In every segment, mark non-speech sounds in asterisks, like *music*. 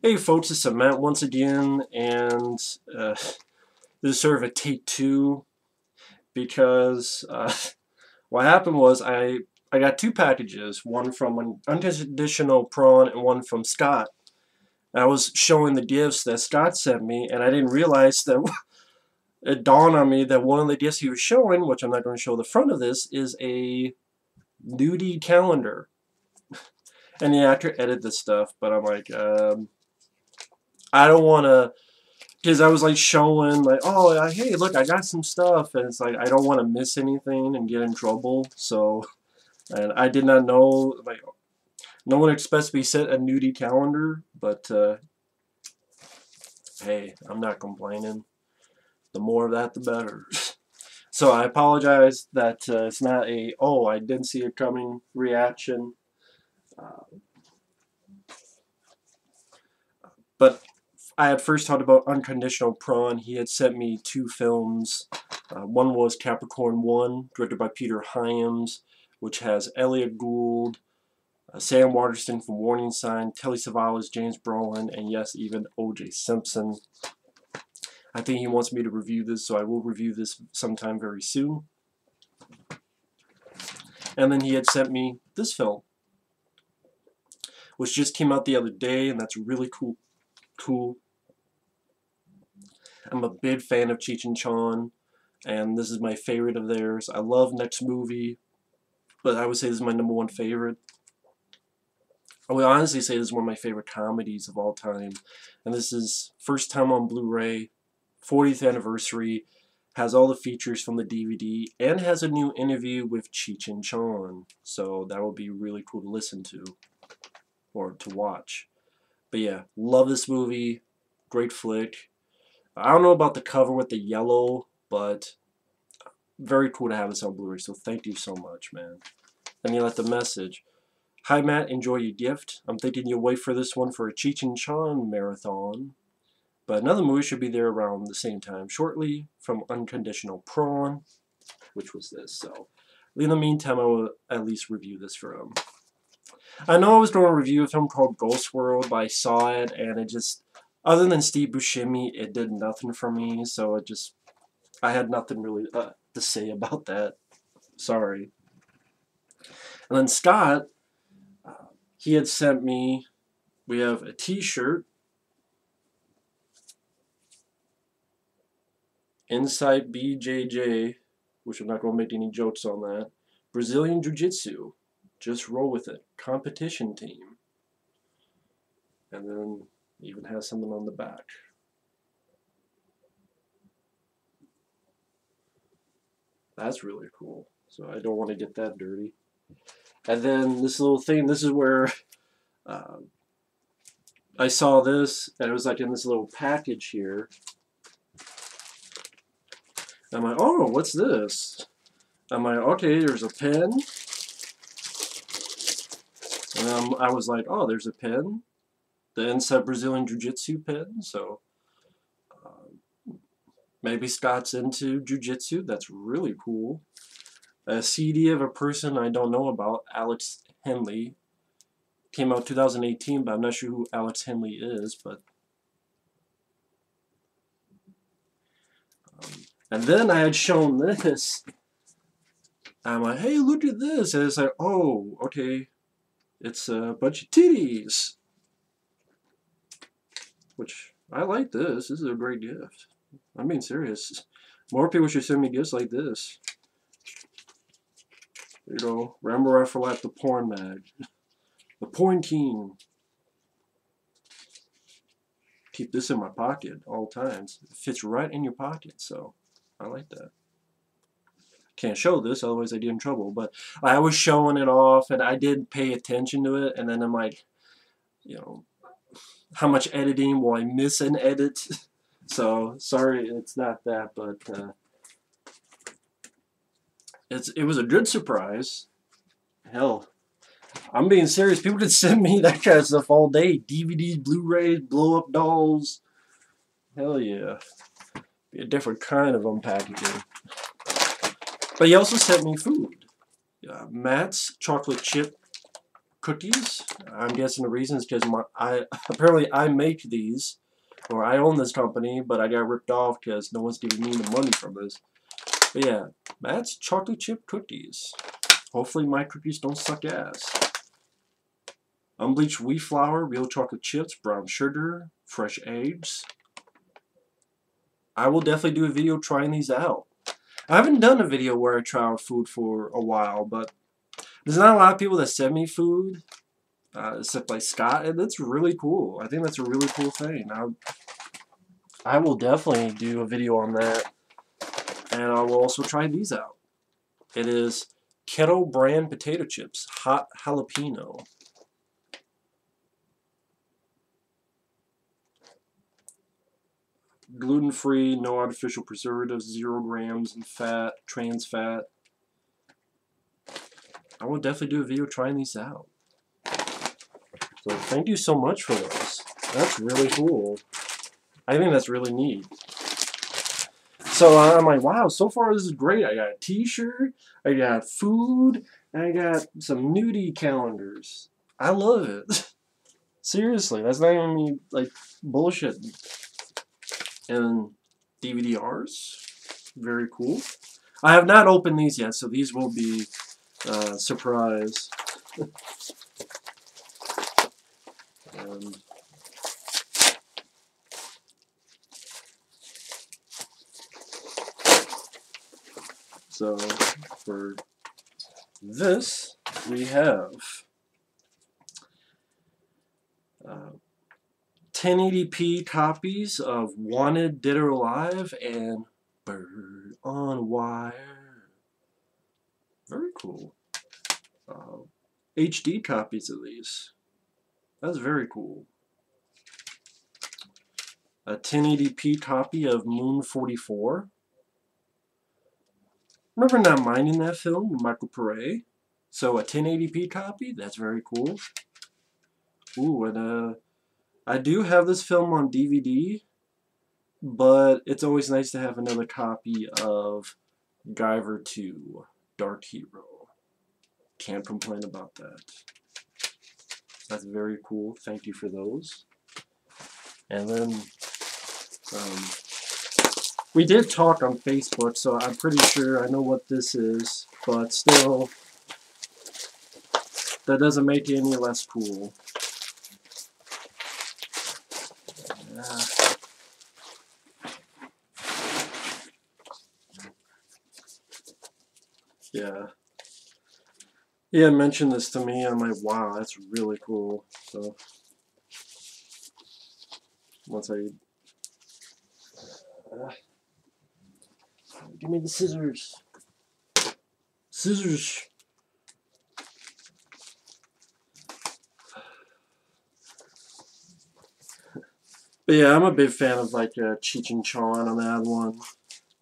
Hey folks, it's Matt once again, and uh, this is sort of a take two because uh, what happened was I I got two packages, one from an unconditional prong and one from Scott. I was showing the gifts that Scott sent me, and I didn't realize that *laughs* it dawned on me that one of the gifts he was showing, which I'm not going to show the front of this, is a nudie calendar. *laughs* and yeah, I could edit this stuff, but I'm like, um, I don't want to, because I was like showing, like, oh, hey, look, I got some stuff, and it's like, I don't want to miss anything and get in trouble, so, *laughs* and I did not know, like, no one expects me set a nudie calendar, but, uh, hey, I'm not complaining. The more of that, the better. *laughs* so I apologize that uh, it's not a, oh, I didn't see it coming reaction. Uh, but I had first talked about Unconditional Prong. He had sent me two films. Uh, one was Capricorn 1, directed by Peter Hyams, which has Elliot Gould, uh, Sam Waterston from Warning Sign, Telly Savalas, James Brolin, and yes, even O.J. Simpson. I think he wants me to review this, so I will review this sometime very soon. And then he had sent me this film, which just came out the other day, and that's really cool. Cool. I'm a big fan of Cheech and Chong, and this is my favorite of theirs. I love Next Movie, but I would say this is my number one favorite. I would honestly say this is one of my favorite comedies of all time. And this is first time on Blu-ray, 40th anniversary, has all the features from the DVD, and has a new interview with Cheech and Chong. So that would be really cool to listen to, or to watch. But yeah, love this movie. Great flick. I don't know about the cover with the yellow, but very cool to have this on Blu-ray. So thank you so much, man. And you left the message. Hi Matt, enjoy your gift. I'm thinking you'll wait for this one for a Cheech and Chong marathon. But another movie should be there around the same time shortly from Unconditional Prong, which was this. So in the meantime, I will at least review this for him. I know I was doing a review of a film called Ghost World, but I saw it and it just, other than Steve Buscemi, it did nothing for me. So it just, I had nothing really uh, to say *laughs* about that. Sorry. And then Scott, he had sent me, we have a t-shirt, Inside BJJ, which I'm not going to make any jokes on that, Brazilian Jiu-Jitsu, just roll with it, competition team. And then even has something on the back. That's really cool. So I don't want to get that dirty. And then this little thing, this is where uh, I saw this, and it was like in this little package here. I'm like, oh, what's this? I'm like, okay, there's a pen. And um, I was like, oh, there's a pen. The Inside Brazilian Jiu-Jitsu pin. so uh, maybe Scott's into Jiu-Jitsu. That's really cool a CD of a person I don't know about, Alex Henley. Came out 2018, but I'm not sure who Alex Henley is, but... Um, and then I had shown this. I'm like, hey, look at this. And it's like, oh, okay. It's a bunch of titties. Which, I like this. This is a great gift. I'm being serious. *laughs* More people should send me gifts like this you know, remember Raphaelette the porn mag. *laughs* The porn king. Keep this in my pocket all times. It fits right in your pocket, so I like that. Can't show this, otherwise I'd get in trouble. But I was showing it off, and I did pay attention to it, and then I'm like, you know, how much editing will I miss an edit? *laughs* so, sorry it's not that, but... Uh, it's it was a good surprise. Hell, I'm being serious. People could *laughs* send me that kind of stuff all day. DVDs, Blu-rays, blow-up dolls. Hell yeah. Be a different kind of unpackaging. But he also sent me food. Uh, Matt's chocolate chip cookies. I'm guessing the reason is because I *laughs* apparently I make these, or I own this company, but I got ripped off because no one's giving me the money from this. But yeah, that's chocolate chip cookies. Hopefully my cookies don't suck ass. Unbleached wheat flour, real chocolate chips, brown sugar, fresh eggs. I will definitely do a video trying these out. I haven't done a video where I try out food for a while, but there's not a lot of people that send me food, uh, except like Scott, and that's really cool. I think that's a really cool thing. I, I will definitely do a video on that, and I will also try these out. It is Kettle Brand Potato Chips, Hot Jalapeno. gluten-free, no artificial preservatives, zero grams in fat, trans fat. I will definitely do a video trying these out. So thank you so much for this. That's really cool. I think that's really neat. So uh, I'm like, wow, so far this is great. I got a t-shirt, I got food, I got some nudie calendars. I love it. *laughs* Seriously, that's not even me, like, bullshit and DVDRs. Very cool. I have not opened these yet, so these will be uh, surprise. and so for this, we have uh, 1080p copies of Wanted Dead or Alive and Bird on Wire. Very cool. Uh, HD copies of these. That's very cool. A 1080p copy of Moon 44. Remember not minding that film Michael Paré? So a 1080p copy, that's very cool. Ooh, and uh, I do have this film on DVD, but it's always nice to have another copy of Guyver 2, Dark Hero. Can't complain about that. That's very cool. Thank you for those. And then, um, we did talk on Facebook, so I'm pretty sure I know what this is, but still, that doesn't make it any less cool. Yeah. Yeah, mentioned this to me. I'm like, wow, that's really cool. So once I uh, give me the scissors. Scissors. But yeah, I'm a big fan of like uh, Cheech and Chong on that one.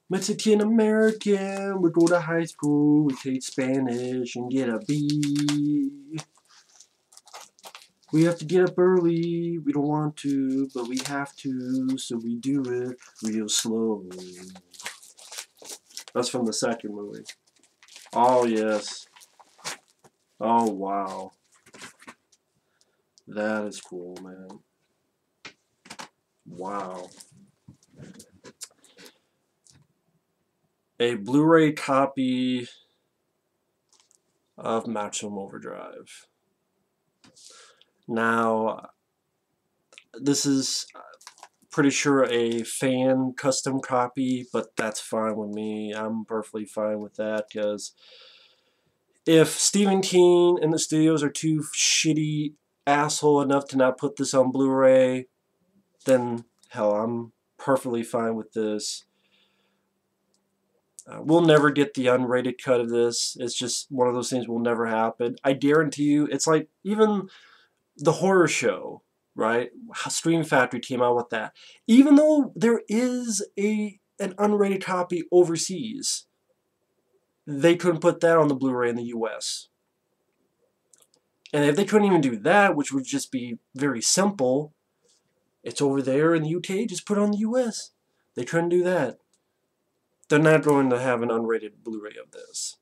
Mexican American, we go to high school, we take Spanish and get a B. We have to get up early, we don't want to, but we have to, so we do it real slow. That's from the second movie. Oh, yes. Oh, wow. That is cool, man. Wow. A Blu-ray copy of Maximum Overdrive. Now, this is uh, pretty sure a fan custom copy, but that's fine with me. I'm perfectly fine with that because if Stephen King and the studios are too shitty asshole enough to not put this on Blu-ray, then hell, I'm perfectly fine with this. Uh, we'll never get the unrated cut of this. It's just one of those things will never happen. I guarantee you, it's like even the horror show, right? Scream Factory came out with that. Even though there is a an unrated copy overseas, they couldn't put that on the Blu-ray in the U.S. And if they couldn't even do that, which would just be very simple, it's over there in the UK, just put it on the US. They couldn't do that they're not going to have an unrated Blu-ray of this.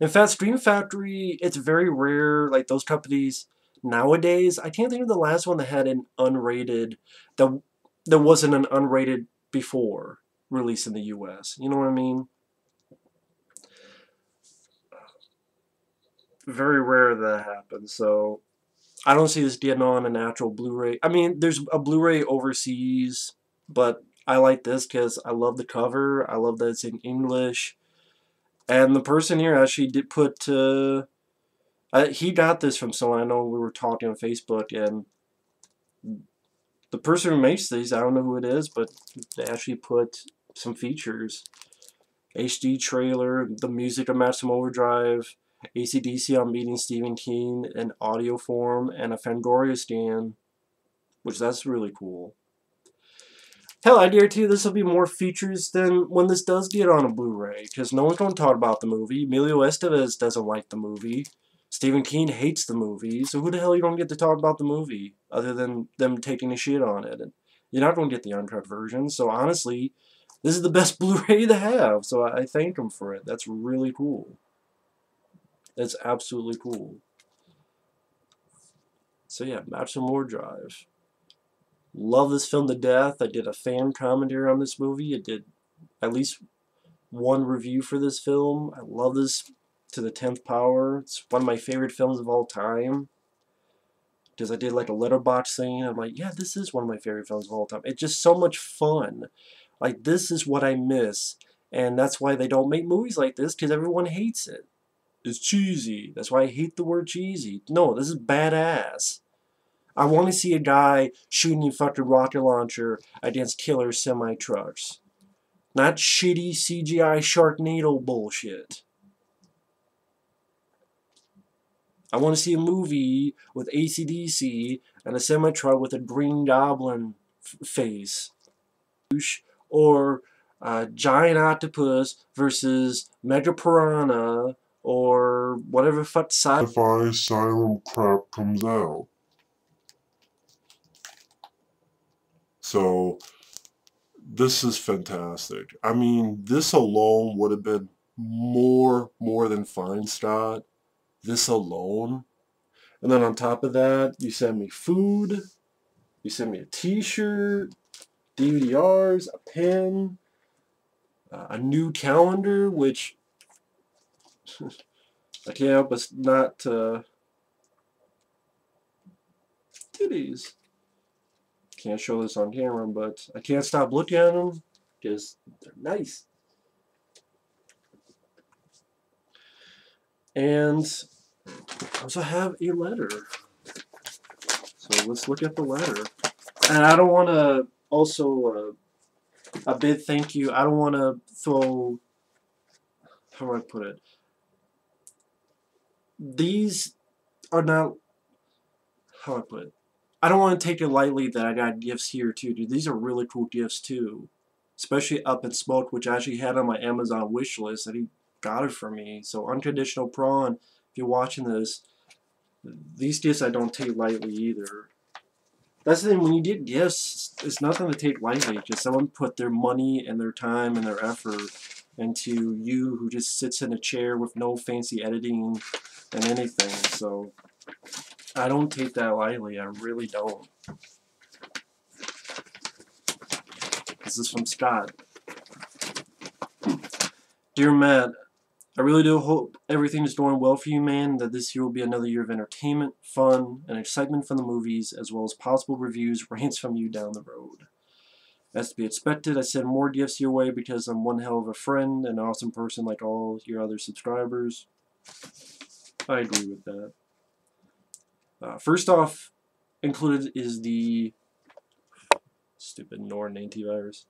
In fact, Scream Factory, it's very rare, like those companies nowadays. I can't think of the last one that had an unrated, that, that wasn't an unrated before release in the US. You know what I mean? Very rare that happens, so I don't see this getting on a natural Blu-ray. I mean, there's a Blu-ray overseas, but I like this because I love the cover. I love that it's in English. And the person here actually did put, uh, uh, he got this from someone I know we were talking on Facebook, and the person who makes these, I don't know who it is, but they actually put some features. HD trailer, the music of Maximum Overdrive, ACDC on meeting Stephen King in audio form, and a Fangoria stand, which that's really cool. Hell, I guarantee you this will be more features than when this does get on a Blu-ray, because no one's going to talk about the movie. Emilio Estevez doesn't like the movie. Stephen King hates the movie, so who the hell you don't get to talk about the movie, other than them taking a shit on it? And you're not going to get the uncut version, so honestly, this is the best *laughs* Blu-ray to have, so I, thank them for it. That's really cool. That's absolutely cool. So yeah, Maximum Overdrive. Love this film to death. I did a fan commentary on this movie. I did at least one review for this film. I love this to the 10th power. It's one of my favorite films of all time. Because I did like a letterbox thing. I'm like, yeah, this is one of my favorite films of all time. It's just so much fun. Like, this is what I miss. And that's why they don't make movies like this, because everyone hates it. It's cheesy. That's why I hate the word cheesy. No, this is badass. I want to see a guy shooting a fucking rocket launcher against killer semi-trucks. Not shitty CGI Sharknado bullshit. I want to see a movie with ACDC and a semi-truck with a Green Goblin face. Or uh, Giant Octopus versus Mega Piranha or whatever fuck sci-fi asylum crap comes out. So this is fantastic. I mean, this alone would have been more more than Scott. This alone. And then on top of that, you send me food, you send me a t-shirt, DVDRs, a pen, uh, a new calendar, which *laughs* I can't help but not uh, titties. Can't show this on camera, but I can't stop looking at them because they're nice. And I also have a letter. So let's look at the letter. And I don't want to also uh, a big thank you. I don't want to throw how do I put it? these are not how I put it. I don't want to take it lightly that I got gifts here too, dude. These are really cool gifts too. Especially Up in Smoke, which I actually had on my Amazon wish list that he got it for me. So Unconditional Prong, if you're watching this, these gifts I don't take lightly either. That's the thing, when you get gifts, it's nothing to take lightly. Just someone put their money and their time and their effort into you who just sits in a chair with no fancy editing and anything. So I don't take that lightly. I really don't. This is from Scott. Dear Matt, I really do hope everything is going well for you, man, that this year will be another year of entertainment, fun, and excitement from the movies, as well as possible reviews, *laughs* rants from you down the road. As to be expected, I send more gifts your way because I'm one hell of a friend and an awesome person like all your other subscribers. I agree with that. Uh, first off, included is the stupid Norton antivirus.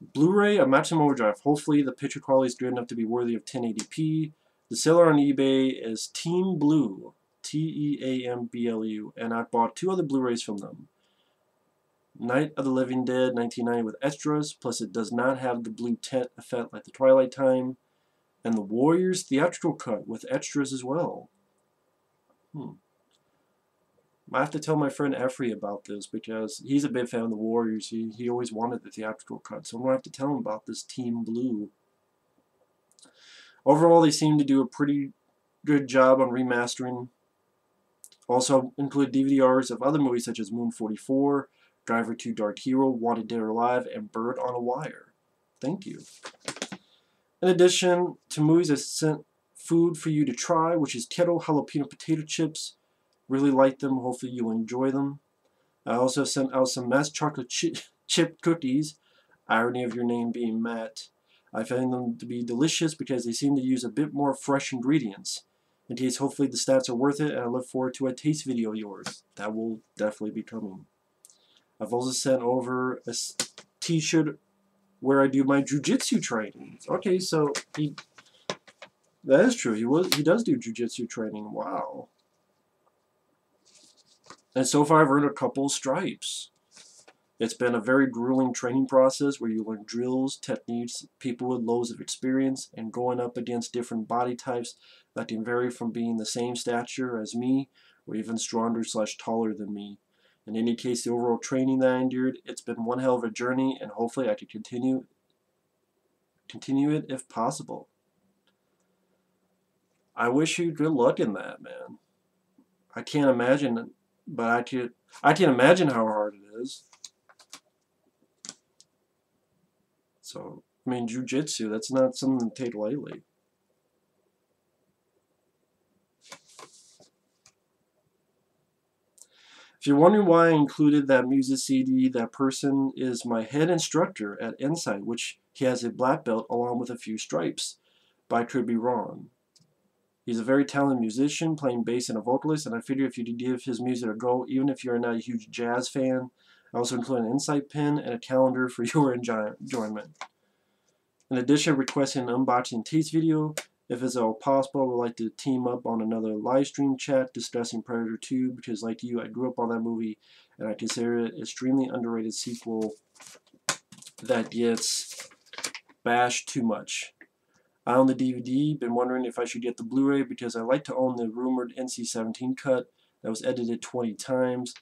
Blu-ray of Maximum Overdrive. Hopefully the picture quality is good enough to be worthy of 1080p. The seller on eBay is Team Blue, T-E-A-M-B-L-U, and I bought two other Blu-rays from them. Night of the Living Dead 1990 with extras, plus it does not have the blue tent effect like the Twilight Time and the Warriors theatrical cut with extras as well. Hmm. I have to tell my friend Effrey about this because he's a big fan of the Warriors. He, he always wanted the theatrical cut, so I'm going to have to tell him about this Team Blue. Overall, they seem to do a pretty good job on remastering. Also include DVDRs of other movies such as Moon 44, Guyver 2 Dark Hero, Wanted Dead or Alive, and Bird on a Wire. Thank you. In addition to movies, I sent food for you to try, which is Kettle Jalapeno Potato Chips. Really like them. Hopefully you'll enjoy them. I also sent out some Mass Chocolate chi *laughs* Chip Cookies. Irony of your name being Matt. I find them to be delicious because they seem to use a bit more fresh ingredients. In case hopefully the stats are worth it, and I look forward to a taste video of yours. That will definitely be coming. I've also sent over a t-shirt where I do my jujitsu trainings. Okay, so he that is true. He was he does do jujitsu training. Wow. And so far I've earned a couple stripes. It's been a very grueling training process where you learn drills, techniques, people with loads of experience, and going up against different body types that can vary from being the same stature as me or even stronger slash taller than me. In any case, the overall training that I endured, it's been one hell of a journey, and hopefully I can continue continue it if possible. I wish you good luck in that, man. I can't imagine, but I can I can imagine how hard it is. So, I mean, jujitsu, that's not something to take lightly. If you're wondering why I included that music CD, that person is my head instructor at Insight, which he has a black belt along with a few stripes. But I could be wrong. He's a very talented musician, playing bass and a vocalist, and I figure if you give his music a go, even if you're not a huge jazz fan, I also include an insight pin and a calendar for *laughs* your enjoyment. In addition, requesting an unboxing taste video. If it's all possible, I would like to team up on another live stream chat discussing Predator 2 because like you, I grew up on that movie and I consider it an extremely underrated sequel that gets bashed too much. I own the DVD, been wondering if I should get the Blu-ray because I like to own the rumored NC-17 cut that was edited 20 times.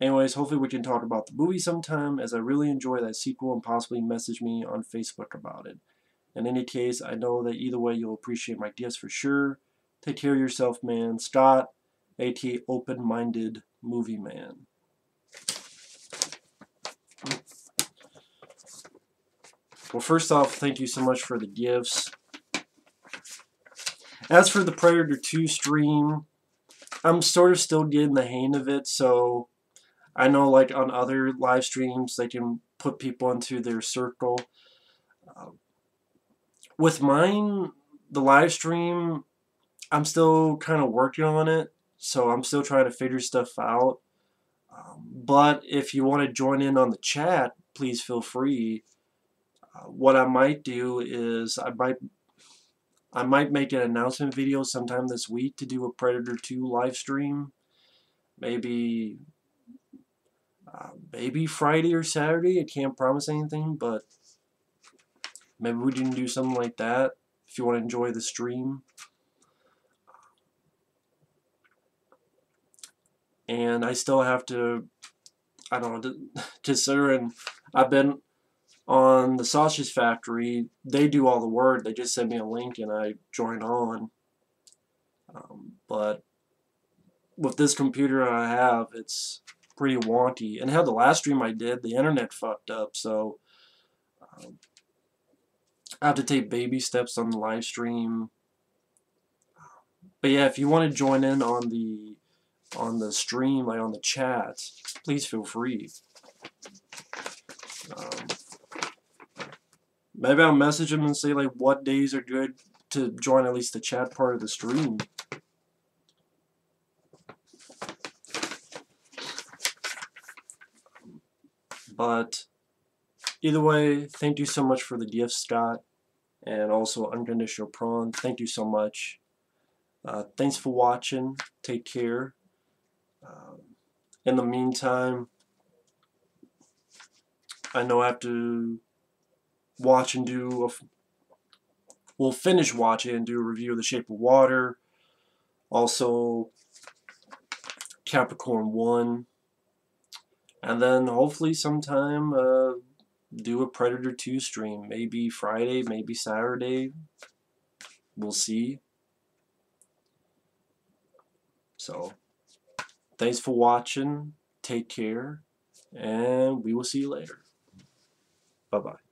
Anyways, hopefully we can talk about the movie sometime, as I really enjoy that sequel and possibly message me on Facebook about it. In any case, I know that either way you'll appreciate my gifts for sure. Take care of yourself, man. Scott, AT Open Minded Movie Man. Well, first off, thank you so much for the gifts. As for the Predator 2 stream, I'm sort of still getting the hang of it, so I know like on other live streams they can put people into their circle. Uh, with mine, the live stream, I'm still kind of working on it, so I'm still trying to figure stuff out. Um, but if you want to join in on the chat, please feel free. What I might do is I might I might make an announcement video sometime this week to do a Predator 2 live stream. Maybe uh, maybe Friday or Saturday. I can't promise anything, but maybe we can do something like that if you want to enjoy the stream. And I still have to, I don't know, considering *laughs* I've been on the Sausage Factory, they do all the work. They just send me a link and I join on. Um, but with this computer I have, it's pretty wonky. And how the last stream I did, the internet fucked up, so um, I have to take baby steps on the live stream. But yeah, if you want to join in on the on the stream, like on the chat, please feel free. Um, maybe I'll message them and say like what days are good to join at least the chat part of the stream. But either way, thank you so much for the gift, Scott, and also Unconditional Prong. Thank you so much. Uh, thanks for watching. Take care. Um, in the meantime, I know I have to watch and do a, we'll finish watching and do a review of The Shape of Water. Also, Capricorn 1. And then hopefully sometime uh, do a Predator 2 stream. Maybe Friday, maybe Saturday. We'll see. So, thanks for watching. Take care. And we will see you later. Bye bye.